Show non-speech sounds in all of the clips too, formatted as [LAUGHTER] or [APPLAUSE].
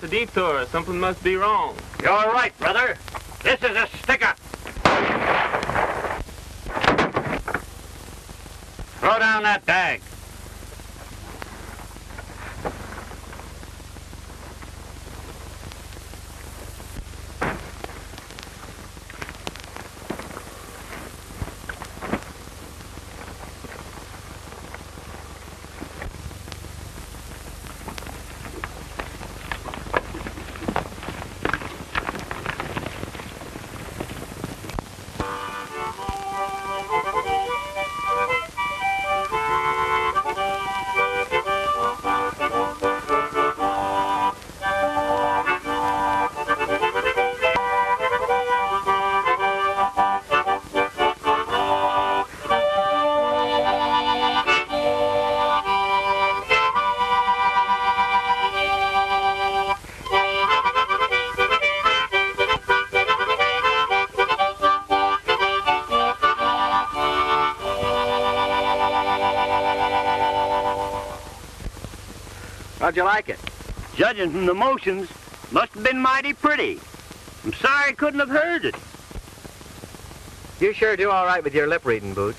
to detour. Something must be wrong. You're right, brother. This is a How'd you like it? Judging from the motions, must have been mighty pretty. I'm sorry I couldn't have heard it. You sure do all right with your lip reading, Bootch.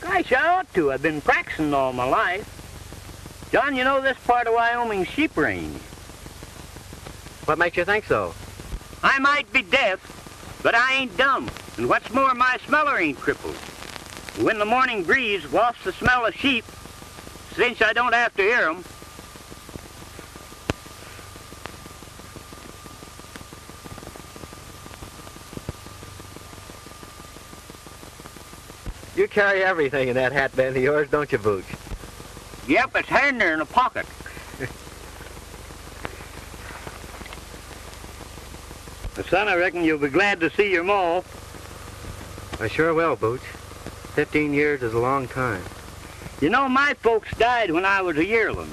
Gosh, I ought to. I've been practicing all my life. John, you know this part of Wyoming's sheep range. What makes you think so? I might be deaf, but I ain't dumb. And what's more, my smeller ain't crippled. When the morning breeze wafts the smell of sheep, since I don't have to hear 'em, carry everything in that hat band of yours, don't you, Bootch? yep, it's handy in a pocket. [LAUGHS] Son, I reckon you'll be glad to see your ma. I sure will, Bootch. Fifteen years is a long time. You know, my folks died when I was a yearling.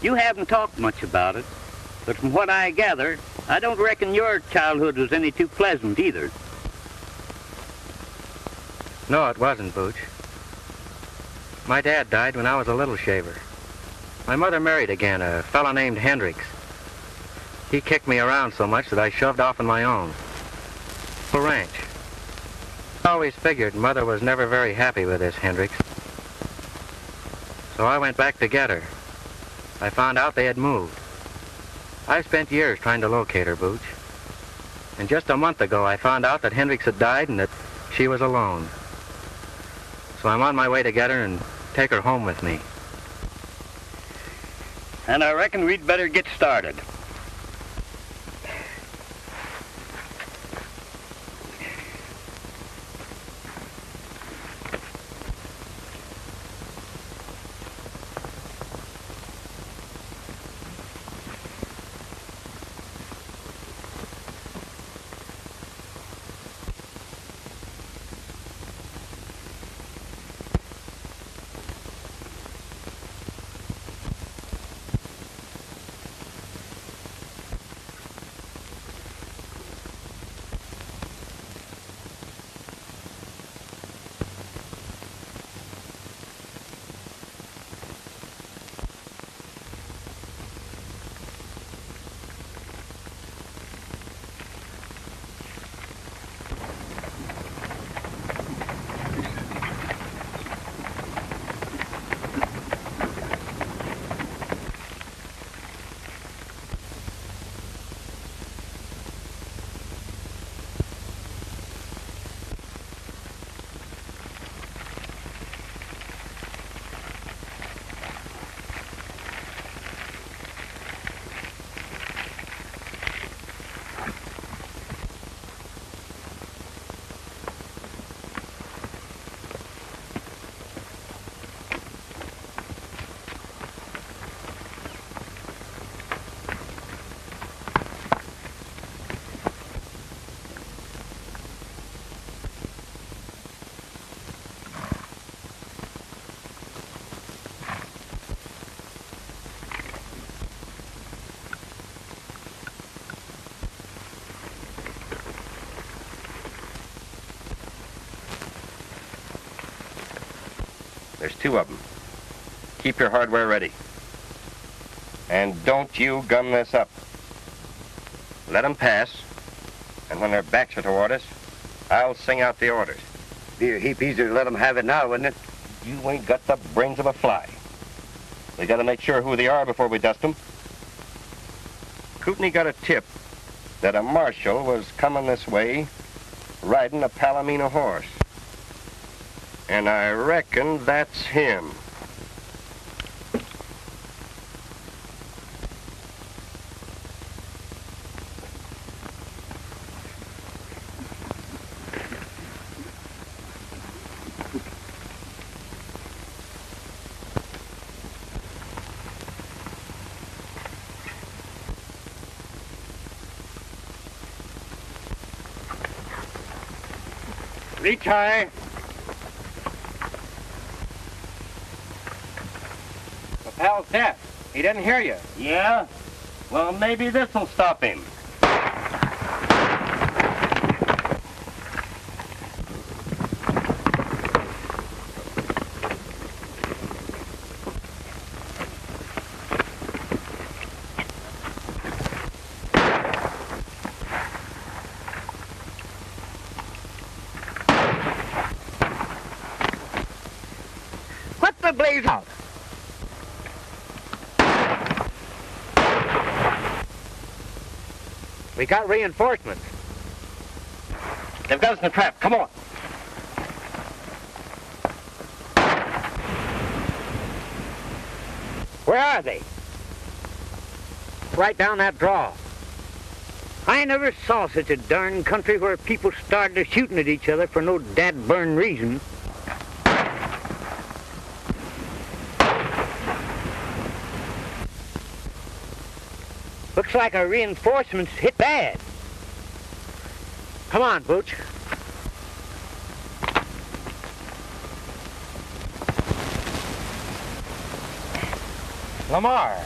You haven't talked much about it, but from what I gather, I don't reckon your childhood was any too pleasant either. No, it wasn't, Bootch. My dad died when I was a little shaver. My mother married again, a fellow named Hendricks. He kicked me around so much that I shoved off on my own. A ranch. I always figured Mother was never very happy with this Hendricks. So I went back to get her. I found out they had moved. I spent years trying to locate her, Bootch. And just a month ago, I found out that Hendricks had died and that she was alone. So I'm on my way to get her and take her home with me. And I reckon we'd better get started. Two of them. Keep your hardware ready. And don't you gum this up. Let 'em pass, and when their backs are toward us, I'll sing out the orders. Be a heap easier to let 'em have it now, wouldn't it? You ain't got the brains of a fly. We gotta make sure who they are before we dust 'em. Kootney got a tip that a marshal was coming this way riding a Palomino horse. And I reckon that's him. Reach high. Pal's deaf. He didn't hear you. Yeah? Well, maybe this'll stop him. What the blaze out? We got reinforcements. They've got us in a trap. Come on. Where are they? Right down that draw. I never saw such a darn country where people started shooting at each other for no dad burn reason. Looks like our reinforcements hit bad. Come on, Bootch. Lamar.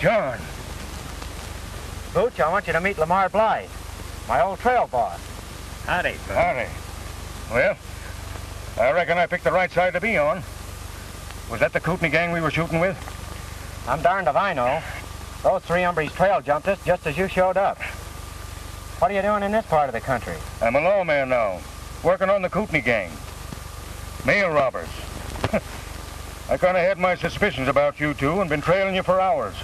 John, Bootch, I want you to meet Lamar Blyth, my old trail boss. Howdy, howdy. Well, I reckon I picked the right side to be on. Was that the Kootney gang we were shooting with? I'm darned if I know. Those three hombres trail jumped us just as you showed up. What are you doing in this part of the country? I'm a lawman now, working on the Kootney gang. Mail robbers. [LAUGHS] I kind of had my suspicions about you two and been trailing you for hours.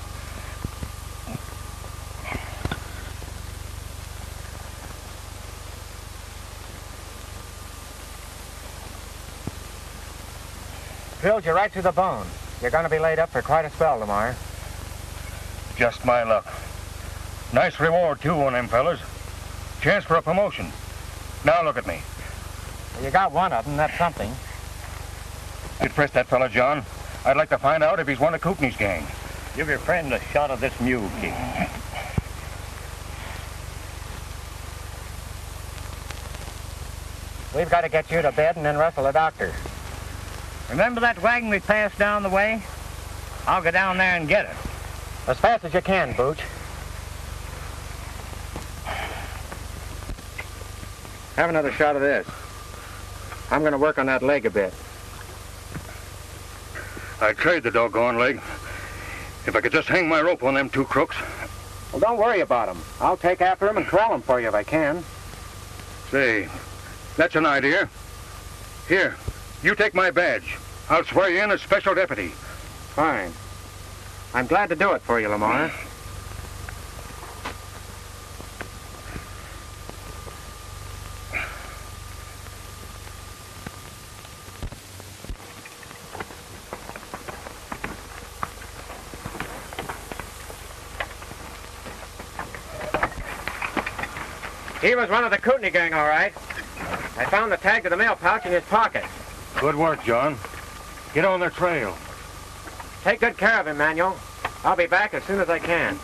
Drilled you right to the bone. You're going to be laid up for quite a spell, Lamar. Just my luck. Nice reward, too, on them fellas. Chance for a promotion. Now look at me. You got one of them, that's something. You'd press that fella, John. I'd like to find out if he's one of Kootney's gang. Give your friend a shot of this mule kick. We've got to get you to bed and then rustle a doctor. Remember that wagon we passed down the way? I'll go down there and get it. As fast as you can, Bootch. Have another shot of this. I'm going to work on that leg a bit. I'd trade the doggone leg. If I could just hang my rope on them two crooks. Well, don't worry about them. I'll take after them and corral them for you if I can. Say, that's an idea. Here, you take my badge. I'll swear you in as special deputy. Fine. I'm glad to do it for you, Lamar. He was one of the Kootney gang, all right. I found the tag to the mail pouch in his pocket. Good work, John. Get on their trail. Take good care of him, Manuel. I'll be back as soon as I can.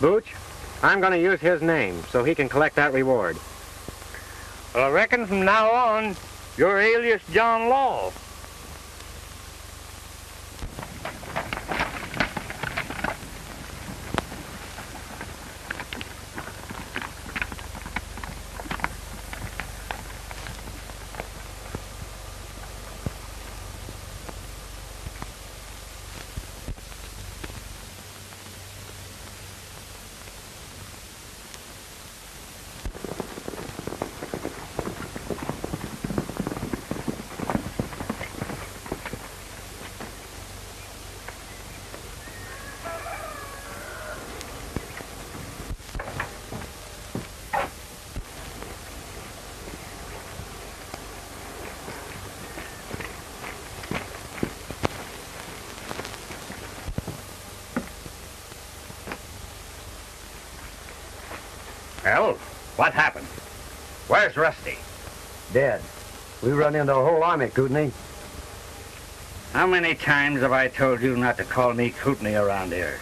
Bootch, I'm going to use his name so he can collect that reward. Well, I reckon from now on, you're alias John Law. Well, what happened? Where's Rusty? Dead. We run into a whole army, Kootney. How many times have I told you not to call me Kootney around here?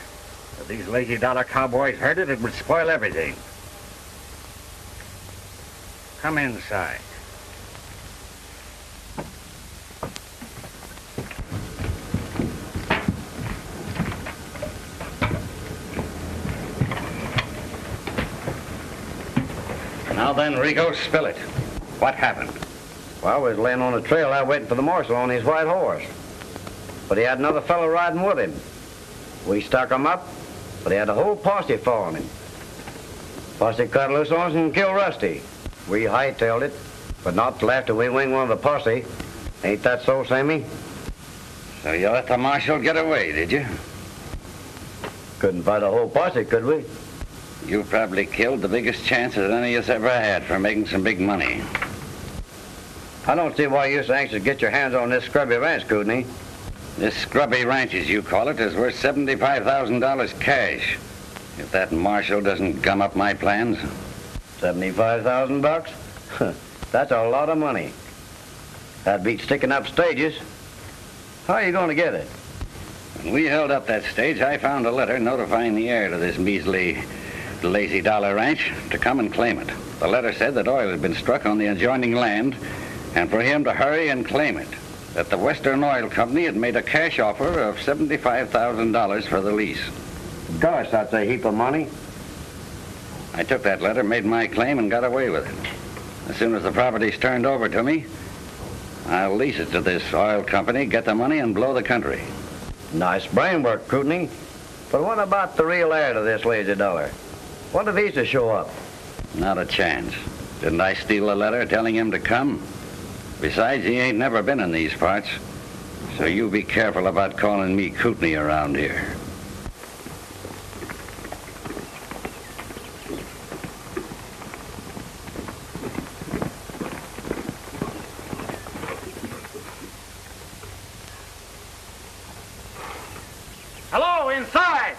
If these lazy dollar cowboys heard it, it would spoil everything. Come inside. Now then, Rico, spill it. What happened? Well, we was laying on the trail out waiting for the marshal on his white horse. But he had another fellow riding with him. We stuck him up, but he had a whole posse following him. Posse cut loose on us and killed Rusty. We hightailed it, but not till after we winged one of the posse. Ain't that so, Sammy? So you let the marshal get away, did you? Couldn't fight a whole posse, could we? You probably killed the biggest chance that any of us ever had for making some big money. I don't see why you're so anxious to get your hands on this scrubby ranch, Kootney. This scrubby ranch, as you call it, is worth $75,000 cash. If that marshal doesn't gum up my plans. 75,000 bucks? [LAUGHS] That's a lot of money. That beats sticking up stages. How are you going to get it? When we held up that stage, I found a letter notifying the heir to this measly, lazy dollar ranch to come and claim it. The letter said that oil had been struck on the adjoining land and for him to hurry and claim it. That the Western Oil Company had made a cash offer of $75,000 for the lease. Gosh, that's a heap of money. I took that letter, made my claim, and got away with it. As soon as the property's turned over to me, I'll lease it to this oil company, get the money, and blow the country. Nice brain work, Kootney. But what about the real heir to this lazy dollar? What if he's to show up? Not a chance. Didn't I steal a letter telling him to come? Besides, he ain't never been in these parts. So you be careful about calling me Kootney around here. Hello, inside!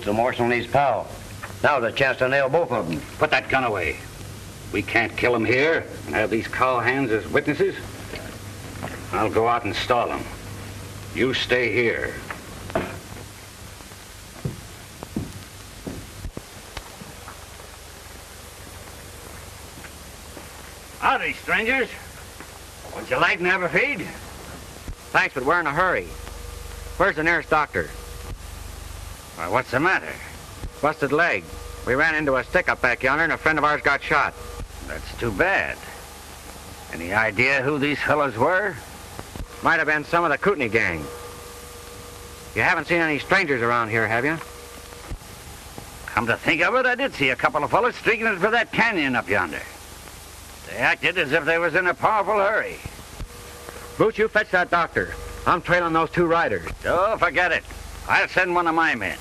It's the marshal and his pal. Now's a chance to nail both of them. Put that gun away. We can't kill him here and have these cowhands as witnesses. I'll go out and stall them. You stay here. Howdy, strangers. Would you like to have feed? Thanks, but we're in a hurry. Where's the nearest doctor? Why, what's the matter? Busted leg. We ran into a stick up back yonder and a friend of ours got shot. That's too bad. Any idea who these fellows were? Might have been some of the Kootney gang. You haven't seen any strangers around here, have you? Come to think of it, I did see a couple of fellows streaking it for that canyon up yonder. They acted as if they was in a powerful hurry. Boots, you fetch that doctor. I'm trailing those two riders. Oh, forget it. I'll send one of my men.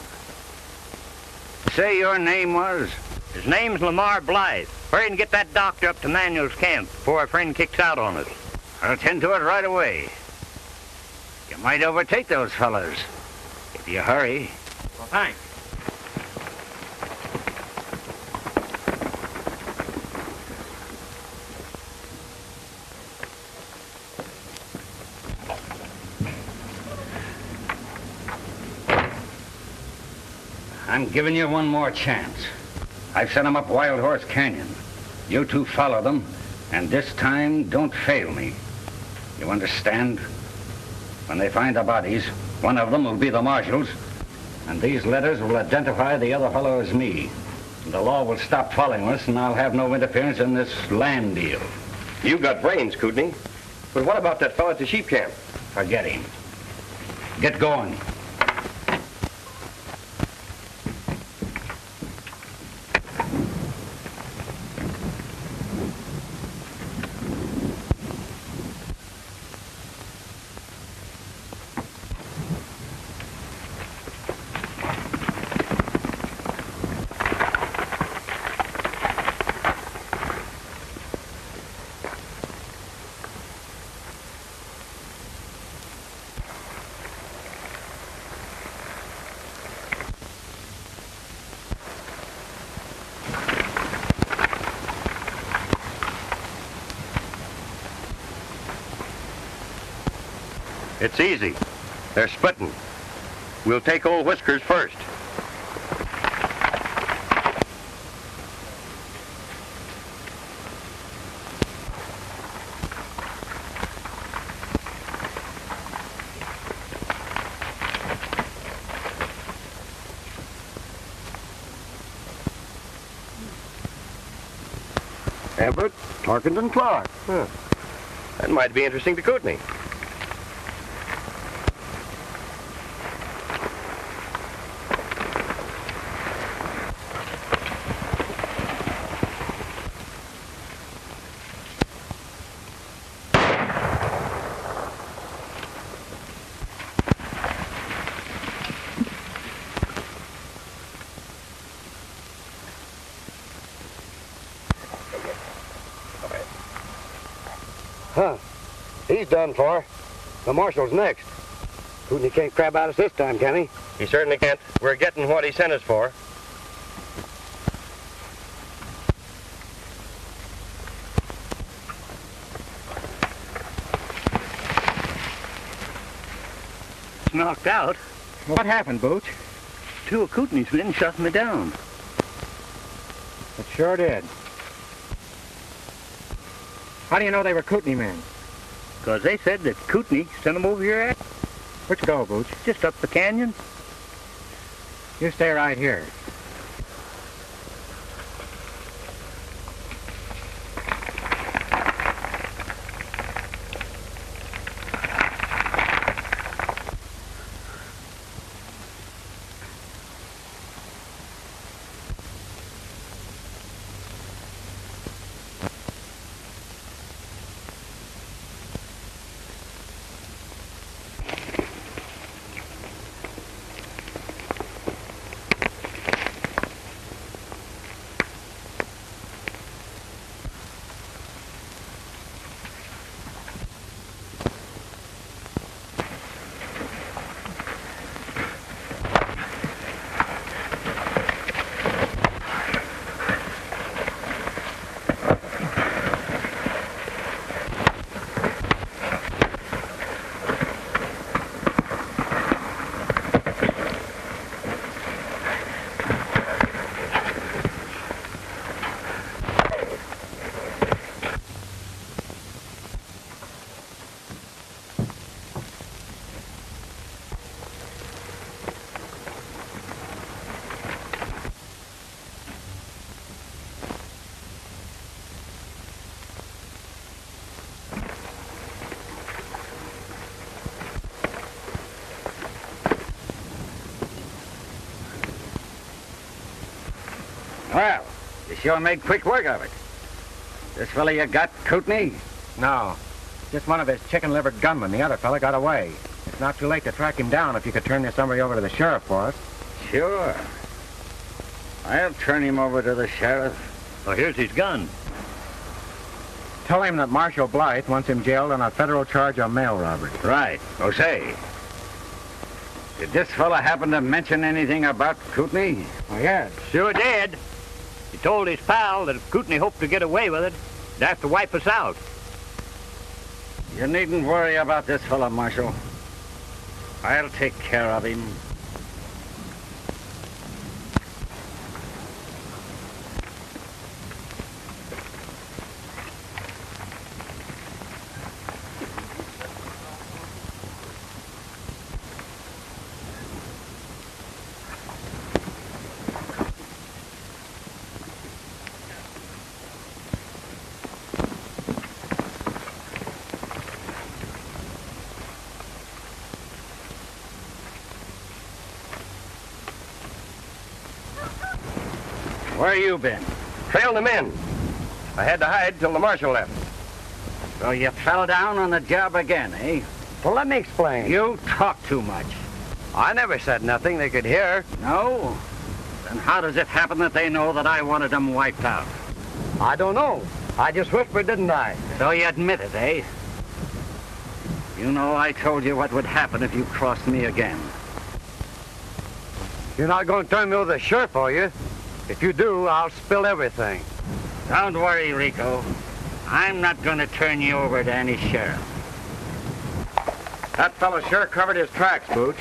Say your name was? His name's Lamar Blyth. Hurry and get that doctor up to Manuel's camp before our friend kicks out on us. I'll tend to it right away. You might overtake those fellows. If you hurry. Well, thanks. I'm giving you one more chance. I've sent them up Wild Horse Canyon. You two follow them, and this time don't fail me. You understand? When they find the bodies, one of them will be the marshal's, and these letters will identify the other fellow as me. The law will stop following us, and I'll have no interference in this land deal. You've got brains, Kootney. But what about that fellow at the sheep camp? Forget him. Get going. It's easy. They're splitting. We'll take old Whiskers first. Everett, Tarkington, Clark. That might be interesting to Kootney. Huh. He's done for. The marshal's next. Kootney can't crab out us this time, can he? He certainly can't. We're getting what he sent us for. It's knocked out. What happened, Bootch? Two of Kootney's men shot me down. It sure did. How do you know they were Kootney men? Because they said that Kootney sent them over here at, Which go, Bootch? just up the canyon. You stay right here. Well, you sure made quick work of it. This fella you got, Kootney? No. Just one of his chicken-livered gunmen. The other fella got away. It's not too late to track him down if you could turn this summary over to the sheriff for us. Sure. I'll turn him over to the sheriff. Oh, here's his gun. Tell him that Marshal Blyth wants him jailed on a federal charge of mail robbery. Right. Oh, say. Did this fella happen to mention anything about Kootney? Oh, yes. Sure did. He told his pal that if Kootney hoped to get away with it, he'd have to wipe us out. You needn't worry about this fellow, Marshal. I'll take care of him. Where you been? Trailed him in. I had to hide till the marshal left. So you fell down on the job again, eh? Well, let me explain. You talk too much. I never said nothing they could hear. No? Then how does it happen that they know that I wanted them wiped out? I don't know. I just whispered, didn't I? So you admit it, eh? You know I told you what would happen if you crossed me again. You're not going to turn me over to the sheriff, are you? If you do, I'll spill everything. Don't worry, Rico. I'm not going to turn you over to any sheriff. That fellow sure covered his tracks, Bootch.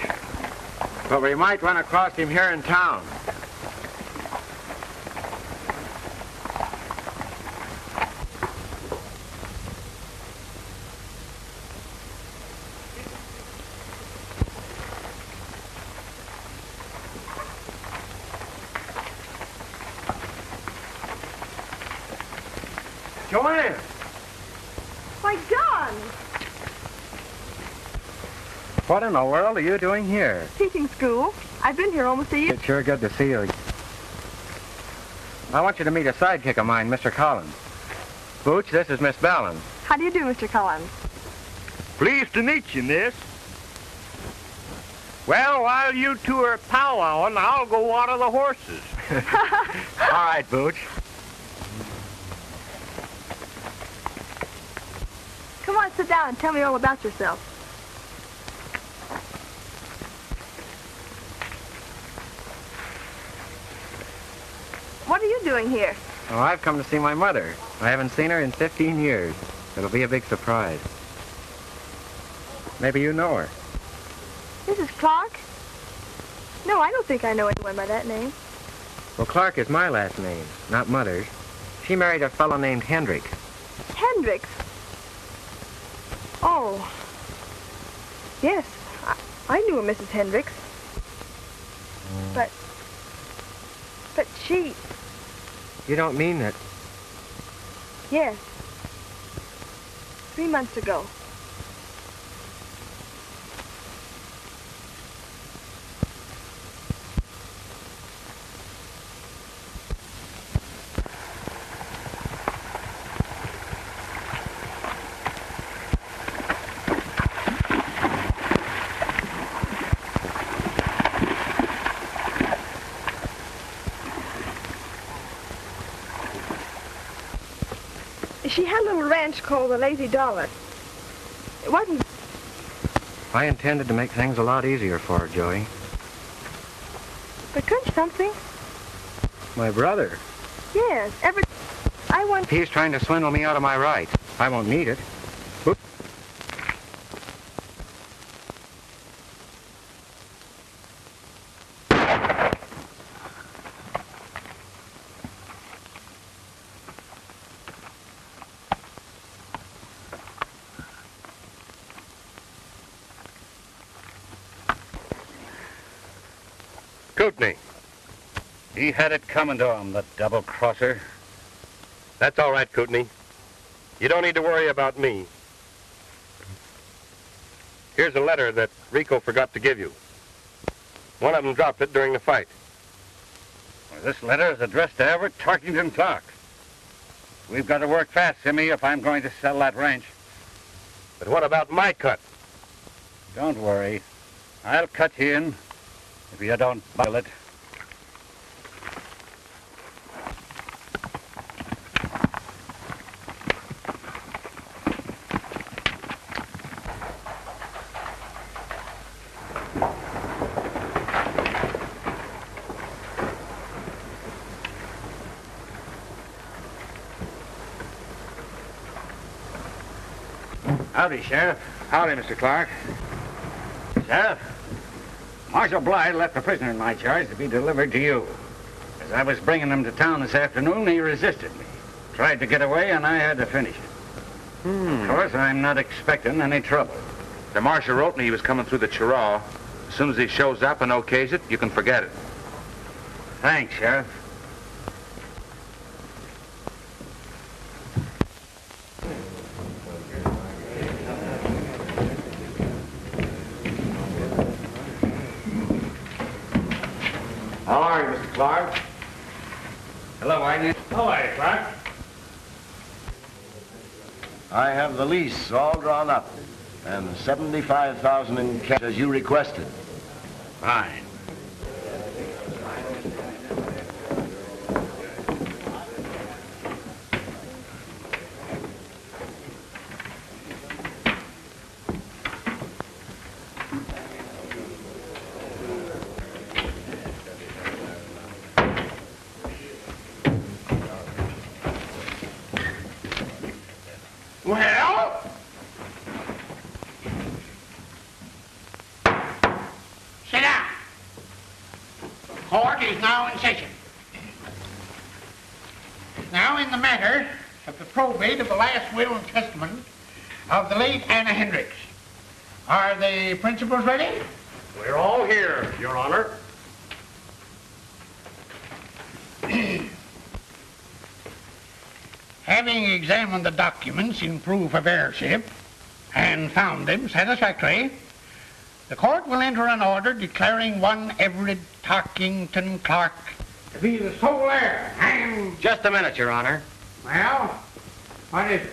But we might run across him here in town. Joanne! Why, John! What in the world are you doing here? Teaching school. I've been here almost a year. It's sure good to see you. I want you to meet a sidekick of mine, Mr. Collins. Bootch, this is Miss Vallon. How do you do, Mr. Collins? Pleased to meet you, miss. Well, while you two are powwowing, I'll go water the horses. [LAUGHS] [LAUGHS] All right, Bootch. Come on, sit down and tell me all about yourself. What are you doing here? Oh, I've come to see my mother. I haven't seen her in 15 years. It'll be a big surprise. Maybe you know her. Mrs. Clark? No, I don't think I know anyone by that name. Well, Clark is my last name, not Mother's. She married a fellow named Hendricks. Hendricks. Oh. Yes, I, I knew a Mrs. Hendricks. But, but she, You don't mean that. yes. Three months ago. She had a ranch called the Lazy Dollar. It wasn't I intended to make things a lot easier for her, Joey. but couldn't something. My brother. Yes, every. I want. He's trying to swindle me out of my rights. I won't need it. Oop. Kootney. He had it coming to him, the double crosser. That's all right, Kootney. You don't need to worry about me. Here's a letter that Rico forgot to give you. One of them dropped it during the fight. Well, this letter is addressed to Everett Tarkington Clark. We've got to work fast, Simi, if I'm going to sell that ranch. But what about my cut? Don't worry. I'll cut you in if you don't buy it. Howdy, Sheriff. Howdy, Mr. Clark. Sheriff, Marshal Blyth left a prisoner in my charge to be delivered to you. As I was bringing him to town this afternoon, he resisted me. Tried to get away, and I had to finish it. Hmm. Of course, I'm not expecting any trouble. The marshal wrote me he was coming through the Chirraw. As soon as he shows up and okays it, you can forget it. Thanks, Sheriff. How are you, Mr. Clark? Hello, Agnew. Hello, Clark. Lease all drawn up and 75,000 in cash as you requested. Fine. Well? court is now in session. Now, in the matter of the of the last will and testament of the late Anna Hendricks, are the principals ready? We're all here, Your Honor. [CLEARS THROAT] Having examined the documents in proof of heirship and found them satisfactory, the court will enter an order declaring one Everett Tarkington Clark to be the sole heir and... Just a minute, Your Honor. Well, what is it?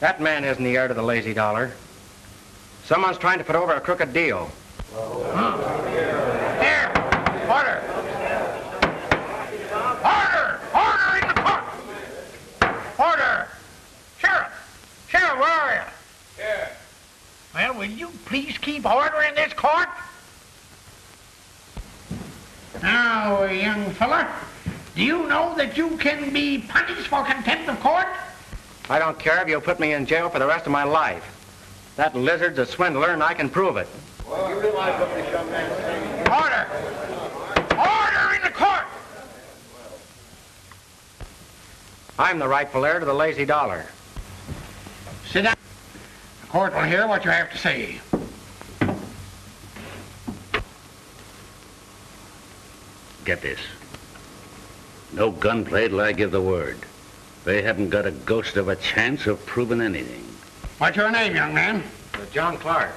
That man isn't the heir to the lazy dollar. Someone's trying to put over a crooked deal. Hmm. Here, order. Order! Order in the court! Order! Sheriff! Sheriff, where are you? Here. Well, will you please keep order in this court? Now, young fella, do you know that you can be punished for contempt of court? I don't care if you'll put me in jail for the rest of my life. That lizard's a swindler, and I can prove it. Well, you realize what this young man's saying? Order! Order in the court! I'm the rightful heir to the lazy dollar. Sit down. The court will hear what you have to say. Get this. No gunplay till I give the word. They haven't got a ghost of a chance of proving anything. What's your name, young man? Uh, John Clark.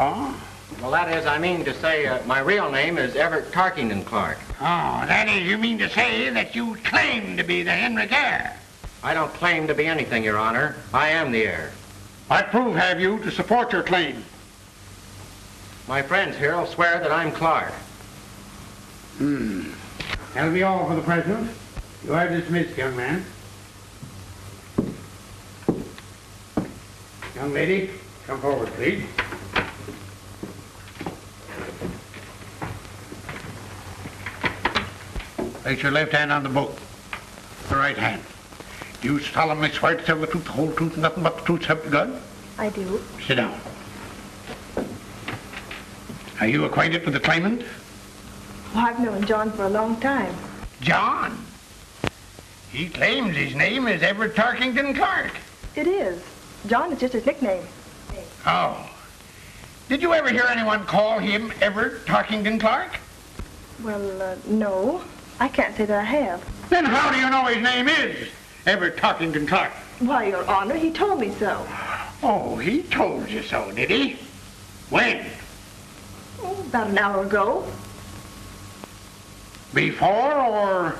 Oh? Well, that is, I mean to say, uh, my real name is Everett Tarkington Clark. Oh, that is, you mean to say that you claim to be the Henry heir? I don't claim to be anything, Your Honor. I am the heir. What proof have you to support your claim? My friends here will swear that I'm Clark. Hmm. That'll be all for the present. You are dismissed, young man. Young lady, come forward, please. Place your left hand on the book. The right hand. Do you solemnly swear to tell the truth, the whole truth, and nothing but the truth, help you God? I do. Sit down. Are you acquainted with the claimant? Well, I've known John for a long time. John. He claims his name is Everett Tarkington Clark. It is. John is just his nickname. Oh. Did you ever hear anyone call him Everett Tarkington Clark? Well, uh, no. I can't say that I have. Then how do you know his name is Everett Tarkington Clark? Why, Your Honor, he told me so. Oh, he told you so, did he? When? Oh, about an hour ago. Before or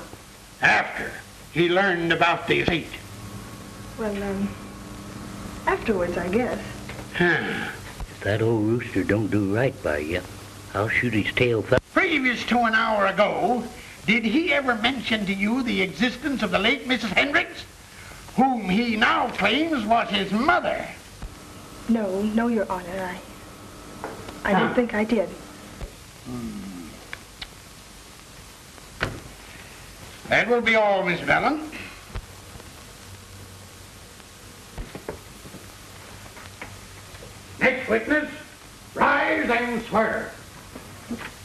after he learned about the estate? Well, um, afterwards, I guess. Huh. If that old rooster don't do right by you, I'll shoot his tail th- Previous to an hour ago, did he ever mention to you the existence of the late Mrs. Hendricks, whom he now claims was his mother? No, no, Your Honor, I... I don't think I did. That will be all, Miss Vallon. Next witness, rise and swear.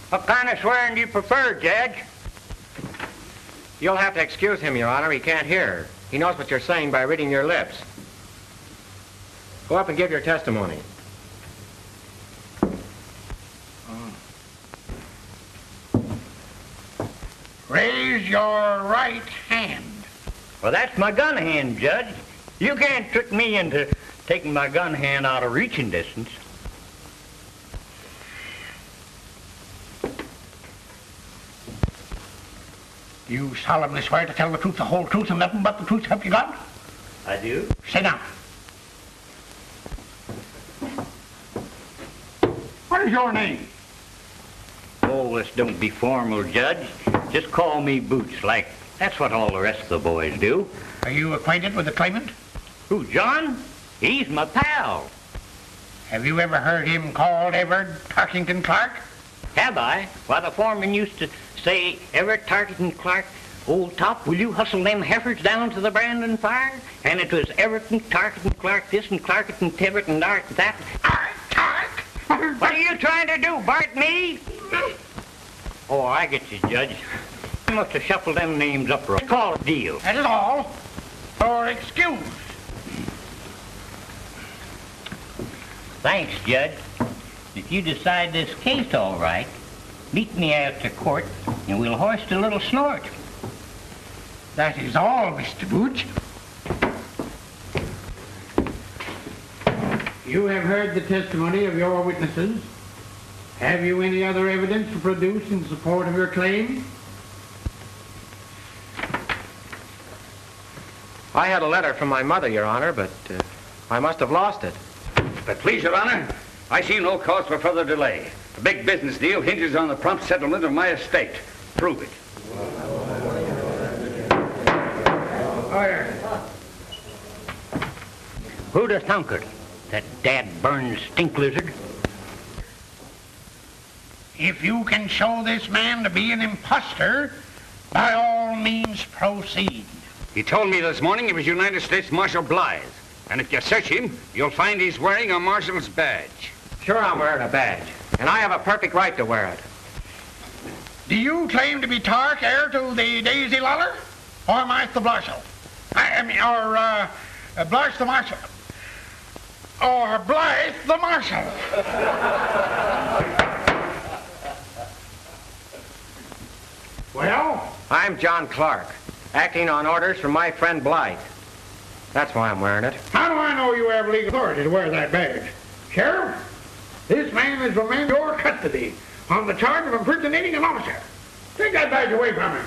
What kind of swearing do you prefer, Judge? You'll have to excuse him, Your Honor. He can't hear. He knows what you're saying by reading your lips. Go up and give your testimony. Raise your right hand. Well, that's my gun hand, Judge. You can't trick me into taking my gun hand out of reaching distance. You solemnly swear to tell the truth, the whole truth, and nothing but the truth, help you God? I do. Sit down. What is your name? Oh, this don't be formal, Judge. Just call me Bootch, like that's what all the rest of the boys do. Are you acquainted with the claimant? Who, John? He's my pal. Have you ever heard him called Everett Tarkington Clark? Have I? Why, the foreman used to say, Everett Tarkington Clark, old top, will you hustle them heifers down to the Brandon fire? And it was Everett and Tarkington Clark this and Clark and Tibbet and Dark that. Clark, Clark. What are you trying to do, Bart? Me? Oh, I get you, Judge. You must have shuffled them names up right. Call a deal. That is all. Or excuse. Thanks, Judge. If you decide this case all right, meet me after court, and we'll hoist a little snort. That is all, Mr. Bootch. You have heard the testimony of your witnesses. Have you any other evidence to produce in support of your claim? I had a letter from my mother, Your Honor, but uh, I must have lost it. But please, Your Honor, I see no cause for further delay. A big business deal hinges on the prompt settlement of my estate. Prove it. Order. Who'd have thunk it? That dad burned stink lizard? If you can show this man to be an impostor, by all means proceed. He told me this morning he was United States Marshal Blyth. And if you search him, you'll find he's wearing a marshal's badge. Sure, I'm wearing a badge, and I have a perfect right to wear it. Do you claim to be Tark, heir to the Daisy Luller? Or Martha Blarshall? I, I mean, or, uh, uh, Blarsh the Marshal? Or Blyth the Marshal? [LAUGHS] well? I'm John Clark, acting on orders from my friend Blyth. That's why I'm wearing it. How do I know you have legal authority to wear that badge? Sheriff, this man is remained your custody on the charge of impersonating an officer. Take that badge away from him.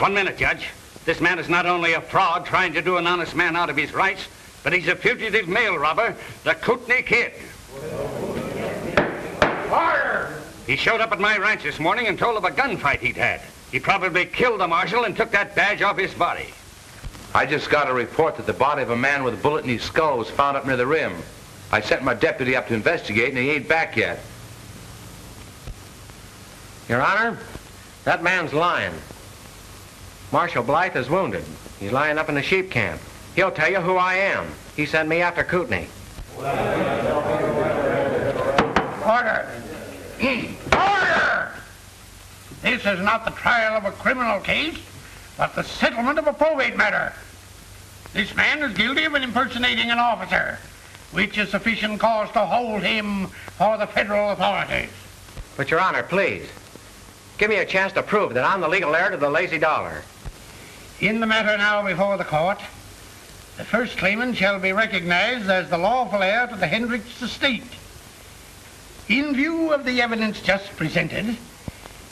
One minute, Judge. This man is not only a fraud trying to do an honest man out of his rights, but he's a fugitive mail robber, the Kootney Kid. Order! He showed up at my ranch this morning and told of a gunfight he'd had. He probably killed the marshal and took that badge off his body. I just got a report that the body of a man with a bullet in his skull was found up near the rim. I sent my deputy up to investigate, and he ain't back yet. Your Honor, that man's lying. Marshal Blyth is wounded. He's lying up in the sheep camp. He'll tell you who I am. He sent me after Kootney. Order! Order! This is not the trial of a criminal case, but the settlement of a probate matter. This man is guilty of impersonating an officer, which is sufficient cause to hold him for the federal authorities. But, Your Honor, please, give me a chance to prove that I'm the legal heir to the lazy dollar. In the matter now before the court, the first claimant shall be recognized as the lawful heir to the Hendricks estate. In view of the evidence just presented,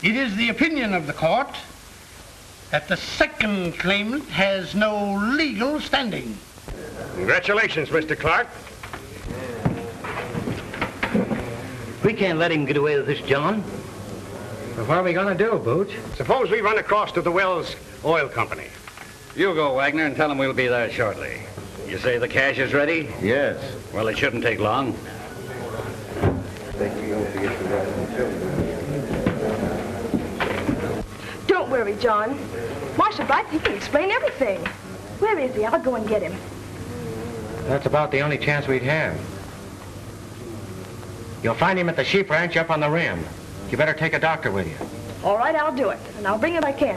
it is the opinion of the court that the second claimant has no legal standing. Congratulations, Mr. Clark. We can't let him get away with this, John. But what are we going to do, Bootch? Suppose we run across to the Wells Oil Company. You go, Wagner, and tell him we'll be there shortly. You say the cash is ready? Yes. Well, it shouldn't take long. Don't worry, John. Marshal Blyth, he can explain everything. Where is he? I'll go and get him. That's about the only chance we'd have. You'll find him at the sheep ranch up on the rim. You better take a doctor with you. All right, I'll do it, and I'll bring it I can.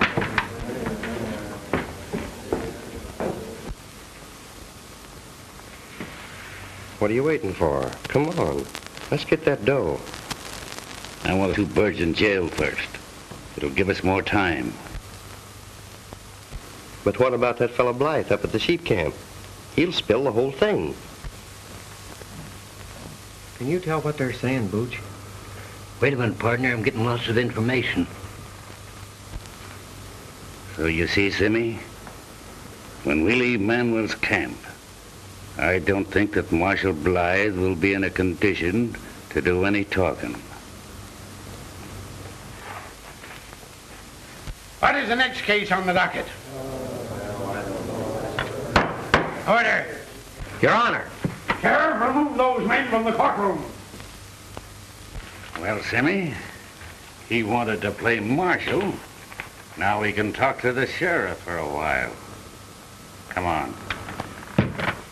What are you waiting for? Come on. Let's get that dough. I want two birds in jail first. It'll give us more time. But what about that fellow Blyth up at the sheep camp? He'll spill the whole thing. Can you tell what they're saying, Bootch? Wait a minute, partner. I'm getting lots of information. So you see, Simi, when we leave Manuel's camp, I don't think that Marshal Blyth will be in a condition to do any talking. What is the next case on the docket? Order. Your Honor, Sheriff, remove those men from the courtroom. Well, Simi, he wanted to play marshal. Now we can talk to the sheriff for a while. Come on.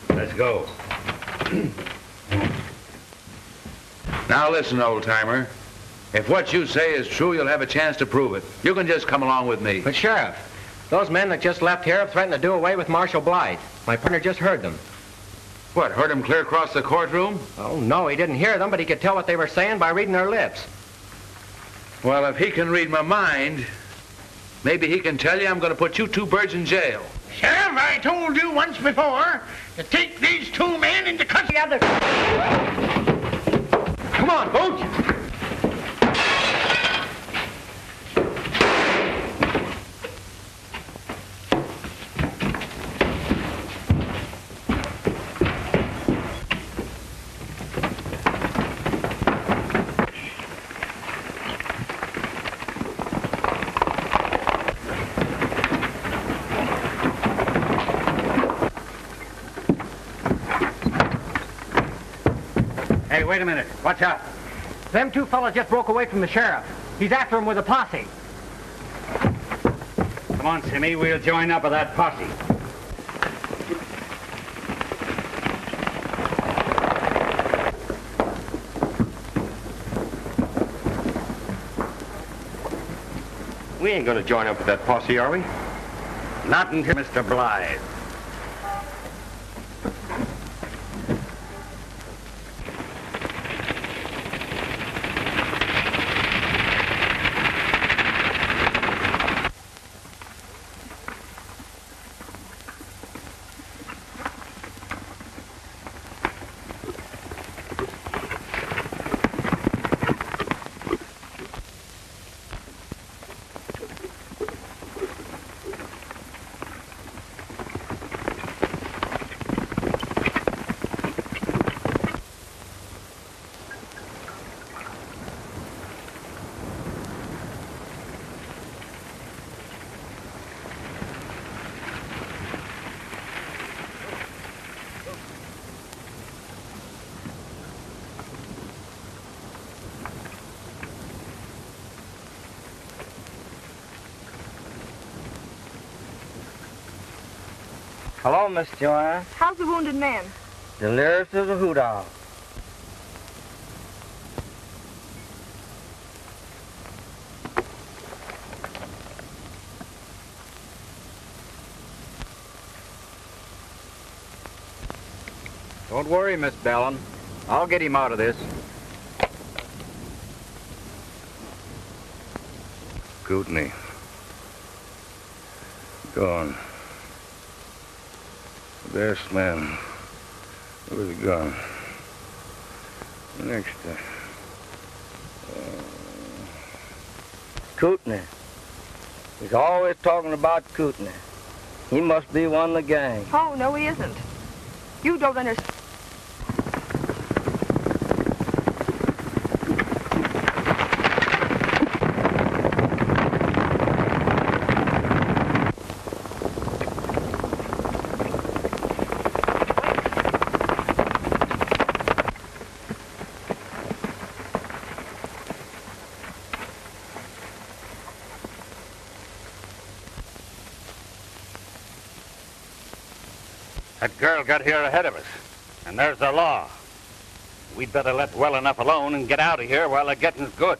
Let's go. Now listen, old timer. If what you say is true, you'll have a chance to prove it. You can just come along with me. But, Sheriff, those men that just left here have threatened to do away with Marshal Blyth. My partner just heard them. What, heard him clear across the courtroom? Oh, no, he didn't hear them, but he could tell what they were saying by reading their lips. Well, if he can read my mind, maybe he can tell you I'm going to put you two birds in jail. Sheriff, I told you once before to take these two men into custody. Together. Come on, Bootch! Wait a minute. Watch out. Them two fellas just broke away from the sheriff. He's after him with a posse. Come on, Simi. We'll join up with that posse. We ain't gonna join up with that posse, are we? Not until Mr. Blyth. Hello, Miss JoAnne. How's the wounded man? Delirious as a hoot owl. Don't worry, Miss Vallon. I'll get him out of this. Kootney. Gone. The best man was gone. Next uh, uh, time. Kootney. He's always talking about Kootney. He must be one of the gang. Oh, no, he isn't. You don't understand. That girl got here ahead of us. And there's the law. We'd better let well enough alone and get out of here while the getting's good.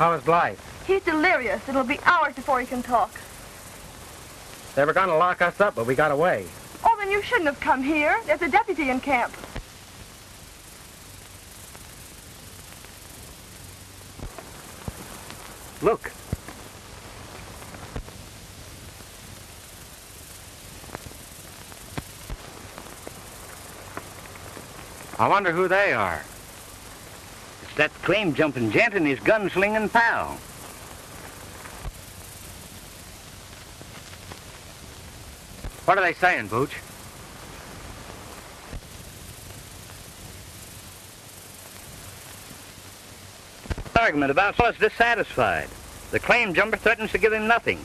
How is Blyth? He's delirious. It'll be hours before he can talk. They were going to lock us up, but we got away. Oh, then you shouldn't have come here. There's a deputy in camp. Look. I wonder who they are. That claim jumping gent and his gunslinging pal. What are they saying, Bootch? Argument about us dissatisfied. The claim jumper threatens to give him nothing.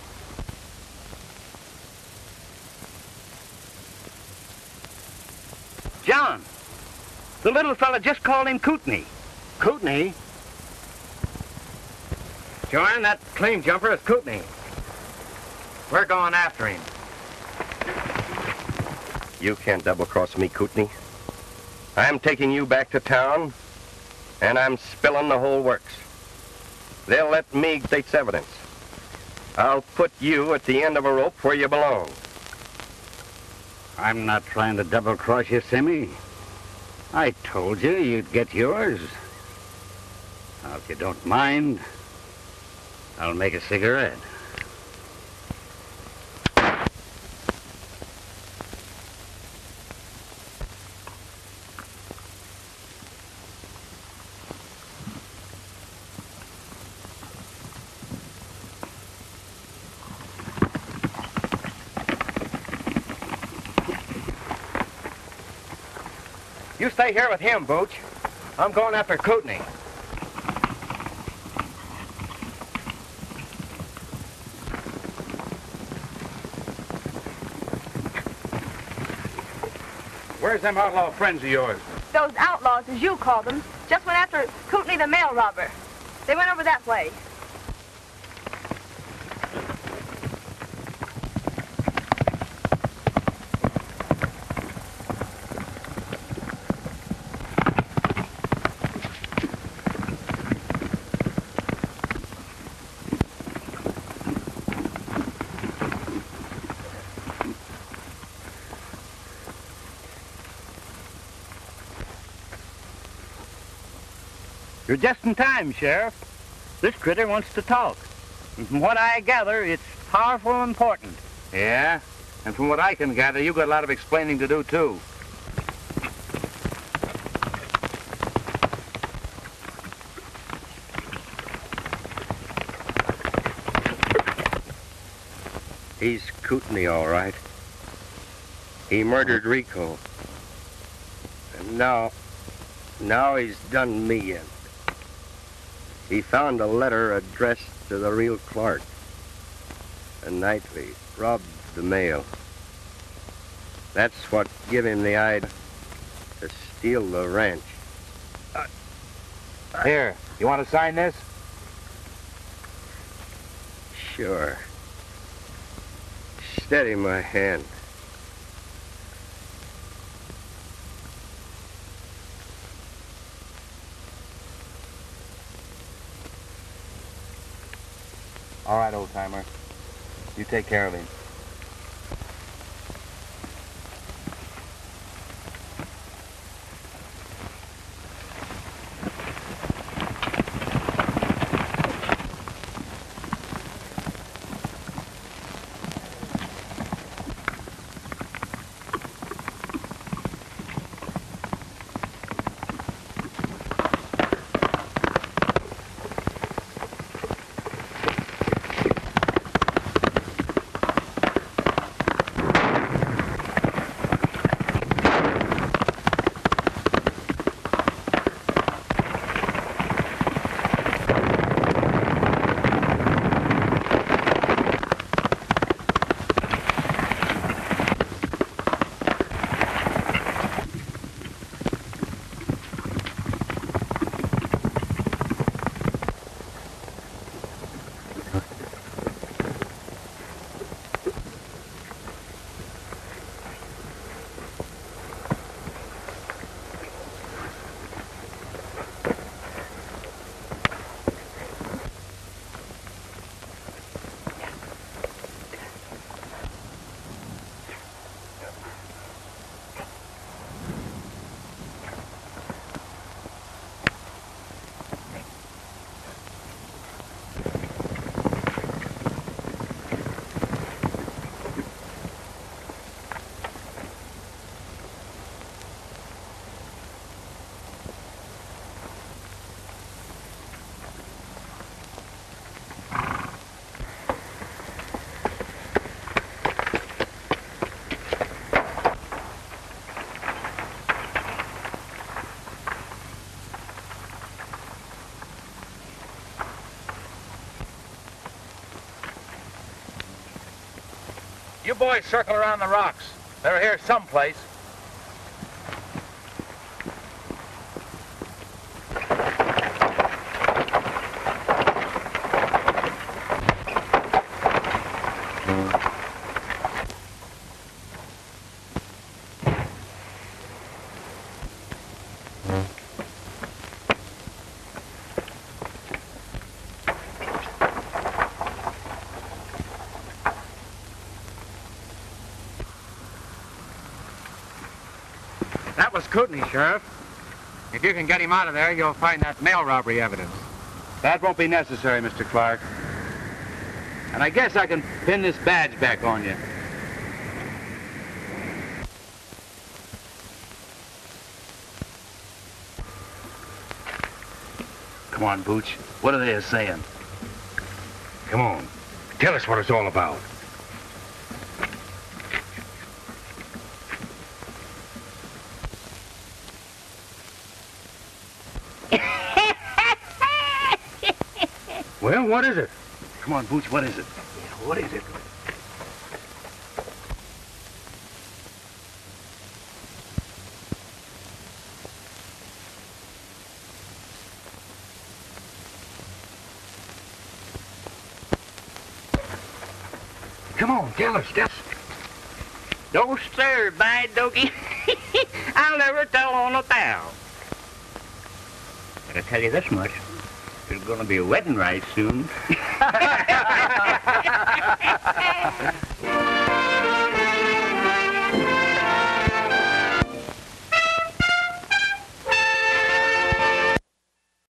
John, the little fella just called him Kootney. Kootney? JoAnne, that claim jumper is Kootney. We're going after him. You can't double-cross me, Kootney. I'm taking you back to town, and I'm spilling the whole works. They'll let me state's evidence. I'll put you at the end of a rope where you belong. I'm not trying to double-cross you, Simi. I told you you'd get yours. Now, if you don't mind, I'll make a cigarette. You stay here with him, Bootch. I'm going after Kootney. Where's them outlaw friends of yours? Those outlaws, as you call them, just went after Kootney the mail robber. They went over that way. You're just in time, Sheriff. This critter wants to talk. And from what I gather, it's powerful important. Yeah? And from what I can gather, you've got a lot of explaining to do, too. He's Kootney, all right. He murdered Rico. And now, now he's done me in. He found a letter addressed to the real Clark. And Knightley robbed the mail. That's what give him the idea to steal the ranch. Uh, here, you want to sign this? Sure. Steady my hand. All right, old timer. You take care of him. You boys circle around the rocks. They're here someplace. That was Kootney, Sheriff. If you can get him out of there, you'll find that mail robbery evidence. That won't be necessary, Mr. Clark. And I guess I can pin this badge back on you. Come on, Bootch. What are they saying? Come on. Tell us what it's all about. What is it? Come on, Bootch, what is it? what is it? Come on, tell us. Tell us. Don't stir, bad doggy. [LAUGHS] I'll never tell on a thou. But I tell you this much. There's gonna be a wedding right soon. [LAUGHS]